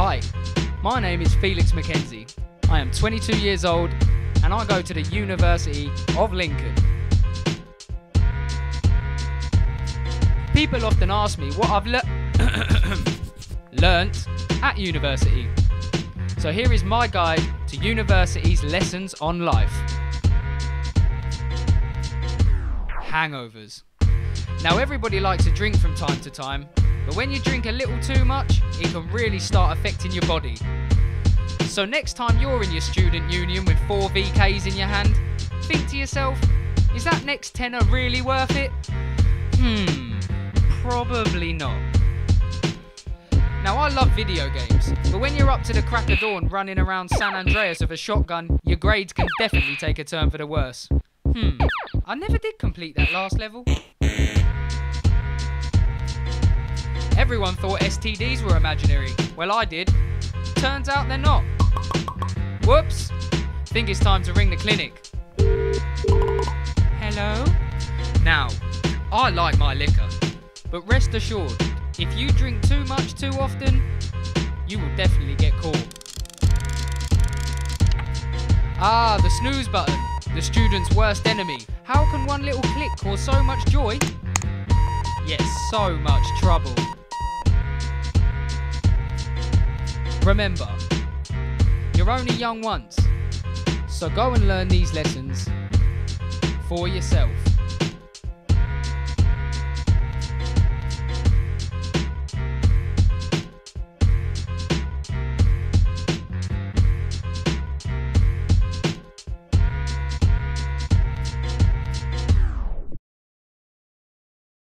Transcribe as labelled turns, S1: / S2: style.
S1: Hi, my name is Felix McKenzie. I am 22 years old and I go to the University of Lincoln. People often ask me what I've le- learnt at university. So here is my guide to university's lessons on life. Hangovers. Now, everybody likes to drink from time to time, but when you drink a little too much, it can really start affecting your body. So, next time you're in your student union with four VKs in your hand, think to yourself, is that next tenner really worth it? Hmm, probably not. Now, I love video games, but when you're up to the crack of dawn running around San Andreas with a shotgun, your grades can definitely take a turn for the worse. Hmm, I never did complete that last level. Everyone thought STDs were imaginary. Well, I did. Turns out they're not. Whoops. Think it's time to ring the clinic. Hello? Now, I like my liquor, but rest assured, if you drink too much too often, you will definitely get caught. Ah, the snooze button, the student's worst enemy. How can one little click cause so much joy? Yes, so much trouble. Remember, you're only young once, so go and learn these lessons for yourself.